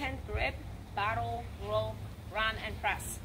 hand grip, battle, roll, run, and press.